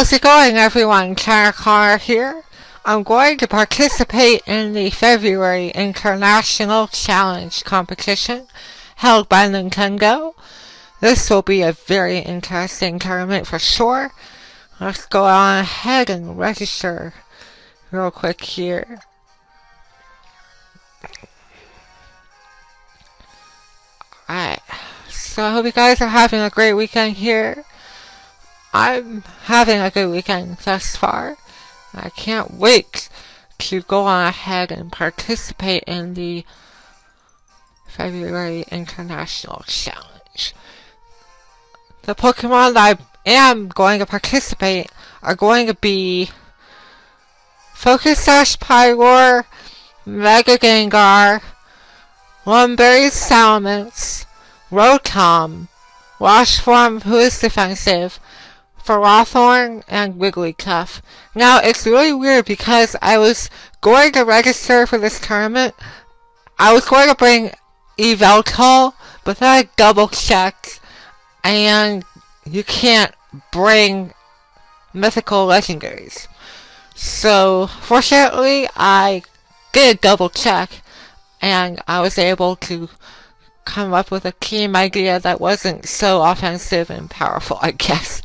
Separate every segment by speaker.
Speaker 1: How's it going everyone? Car here. I'm going to participate in the February International Challenge competition held by Nintendo. This will be a very interesting tournament for sure. Let's go on ahead and register real quick here. Alright, so I hope you guys are having a great weekend here. I'm having a good weekend thus far. I can't wait to go on ahead and participate in the February International Challenge. The Pokemon I am going to participate are going to be Focus Sash Pyroar, Mega Gengar, Lum Berry Salamence, Rotom, Wash Form who is defensive, Ferrothorn, and Wigglytuff. Now, it's really weird because I was going to register for this tournament. I was going to bring Yveltal, but then I double checked, and you can't bring mythical legendaries. So, fortunately, I did double check, and I was able to come up with a team idea that wasn't so offensive and powerful, I guess.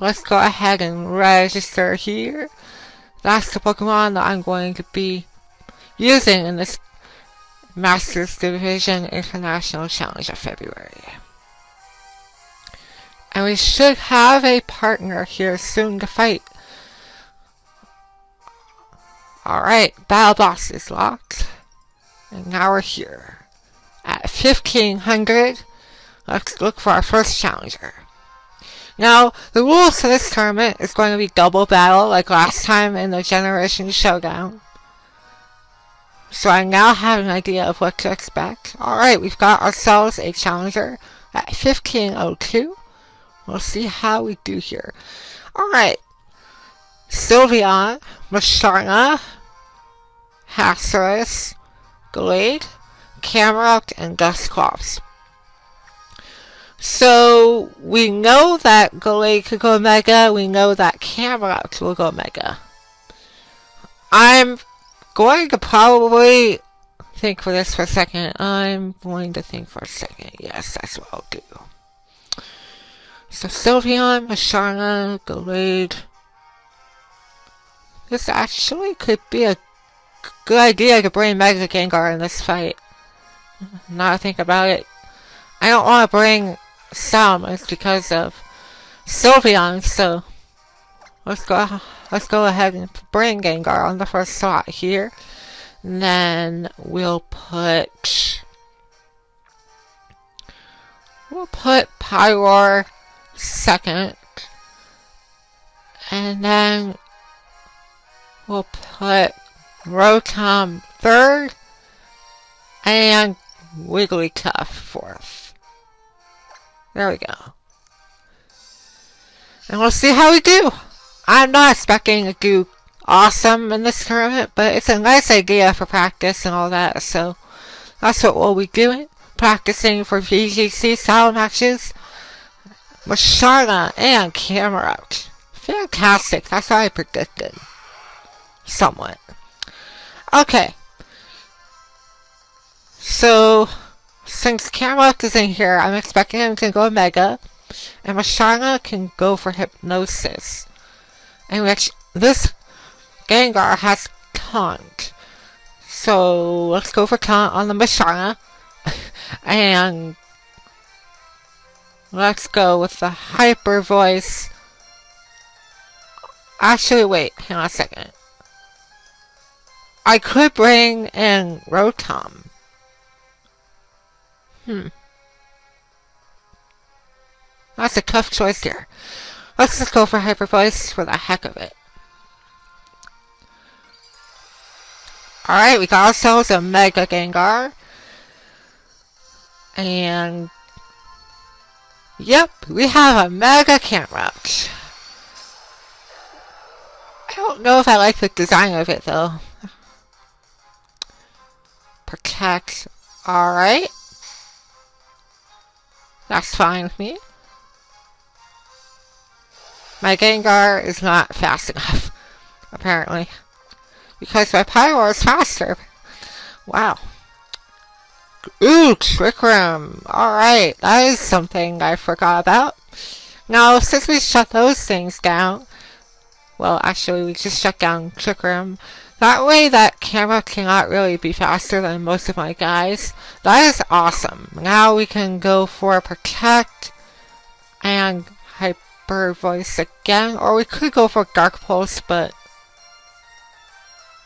Speaker 1: Let's go ahead and register here. That's the Pokemon that I'm going to be using in this Masters Division International Challenge of February. And we should have a partner here soon to fight. Alright, Battle Box is locked. And now we're here. At 1500, let's look for our first challenger. Now, the rules for this tournament is going to be double battle like last time in the Generation Showdown. So I now have an idea of what to expect. Alright, we've got ourselves a challenger at 1502. We'll see how we do here. Alright. Sylveon, Musharna, Haxorus, Gallade, Camerupt, and Dusclops. So, we know that Gallade could go Mega, we know that Camerupt will go Mega. I'm going to probably think for this for a second. I'm going to think for a second. Yes, that's what I'll do. So Sylveon, Musharna, Gallade. This actually could be a good idea to bring Mega Gengar in this fight. Now I think about it. I don't want to bring Salamence because of Sylveon, so let's go let's go ahead and bring Gengar on the first slot here. And then we'll put we'll put Pyroar second. And then we'll put Rotom third and Wigglytuff fourth. There we go. And we'll see how we do. I'm not expecting to do awesome in this tournament, but it's a nice idea for practice and all that, so that's what we'll be doing. Practicing for VGC style matches. Musharna and Camerupt. Fantastic, that's what I predicted. Somewhat. Okay. So, since Camerupt is in here, I'm expecting him to go Mega. And Musharna can go for Hypnosis. In which this Gengar has Taunt. So, let's go for Taunt on the Musharna, and let's go with the Hyper Voice. Actually, wait, hang on a second. I could bring in Rotom. Hmm. That's a tough choice here. Let's just go for Hyper Voice for the heck of it. Alright, we got ourselves a Mega Gengar. And... Yep, we have a Mega Camerupt. I don't know if I like the design of it, though. Protect. Alright. That's fine with me. my Gengar is not fast enough, apparently. Because my Pyroar is faster. Wow. Ooh, Trick Room. Alright, that is something I forgot about. Now, since we shut those things down, well, actually, we just shut down Trick Room. That way, that camera cannot really be faster than most of my guys. That is awesome. Now we can go for Protect and Hyper Voice again, or we could go for Dark Pulse, but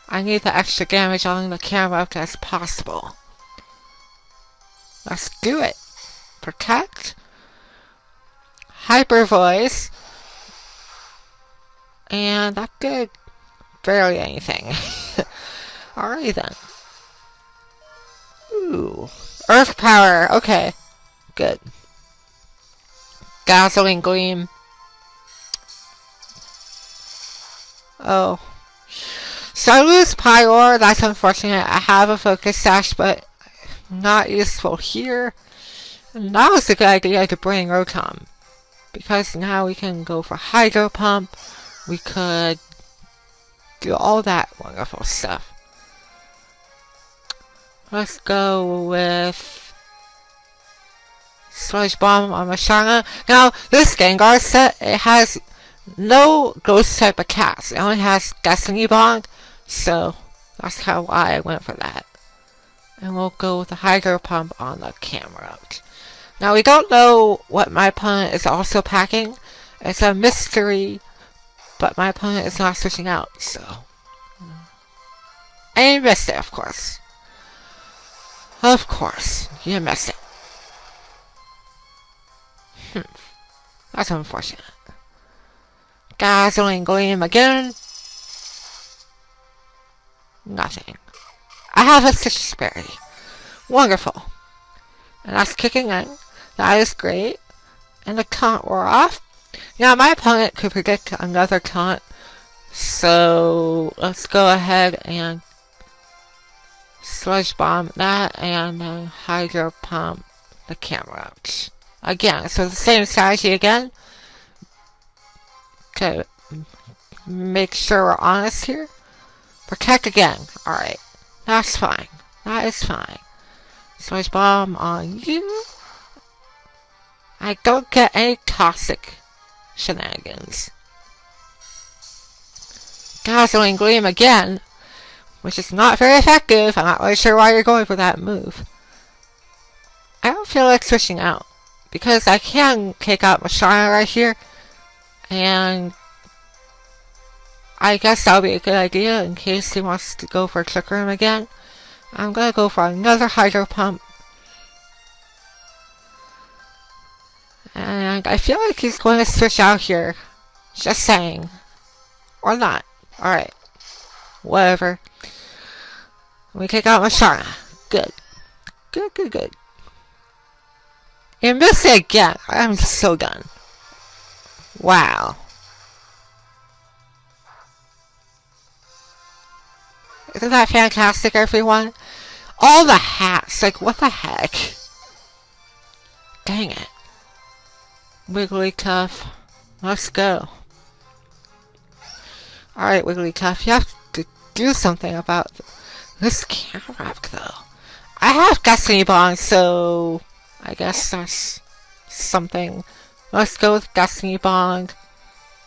Speaker 1: I need the extra damage on the camera as possible. Let's do it. Protect. Hyper Voice. And that did barely anything. Alright then. Ooh. Earth Power. Okay. Good. Dazzling Gleam. Oh. So I lose Pyroar. That's unfortunate. I have a Focus Sash, but not useful here. And that was a good idea to bring Rotom. Because now we can go for Hydro Pump. We could do all that wonderful stuff. Let's go with Sludge Bomb on Musharna. Now, this Gengar set, it has no Ghost type of cast. It only has Destiny Bond, so that's how I went for that. And we'll go with the Hydro Pump on the camera. Now, we don't know what my opponent is also packing. It's a mystery, but my opponent is not switching out, so... And you missed it, of course. Of course, you missed it. Hmm. That's unfortunate. Dazzling Gleam again. Nothing. I have a Sitrus Berry. Wonderful. And that's kicking in. That is great. And the count wore off. Now, my opponent could predict another taunt. So, let's go ahead and Sludge Bomb that and then Hydro Pump the camera out. Again, so the same strategy again. To make sure we're honest here. Protect again. Alright. That's fine. That is fine. Sludge Bomb on you. I don't get any toxic shenanigans. Dazzling Gleam again, which is not very effective. I'm not really sure why you're going for that move. I don't feel like switching out, because I can take out Musharna right here, and I guess that'll be a good idea in case he wants to go for Trick Room again. I'm gonna go for another Hydro Pump. And I feel like he's going to switch out here. Just saying. Or not. Alright. Whatever. We take out Musharna. Good. Good, good, good. You missed it again. I'm so done. Wow. Isn't that fantastic, everyone? All the hats. Like, what the heck? Dang it. Wigglytuff. Let's go. Alright, Wigglytuff. You have to do something about this Carock, though. I have Destiny Bond, so... I guess that's something. Let's go with Destiny Bond.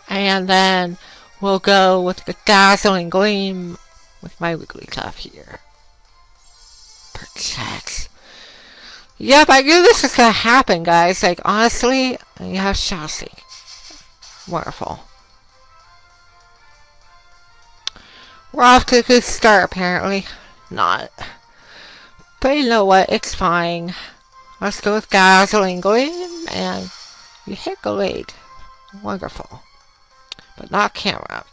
Speaker 1: And then we'll go with the Dazzling Gleam with my Wigglytuff here. Protect. Yep, I knew this was gonna happen, guys. Like, honestly, you have Chelsea. Wonderful. We're off to a good start, apparently. Not. But you know what? It's fine. Let's go with Dazzling Gleam, and you hit the lead. Wonderful. But not camera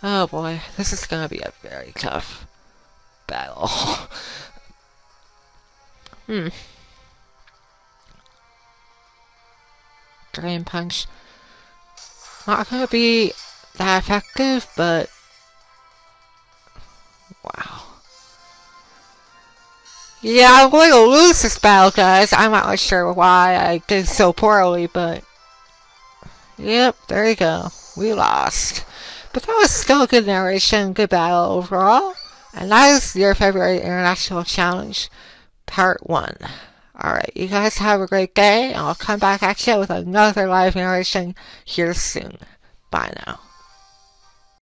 Speaker 1: Oh boy, this is gonna be a very tough battle. hmm. Drain Punch. Not gonna be that effective, but... Wow. Yeah, I'm going to lose this battle, guys. I'm not really sure why I did so poorly, but... Yep, there you go. We lost. But that was still a good narration, good battle overall. And that is your February International Challenge, Part 1. Alright, you guys have a great day, and I'll come back at you with another live narration here soon. Bye now.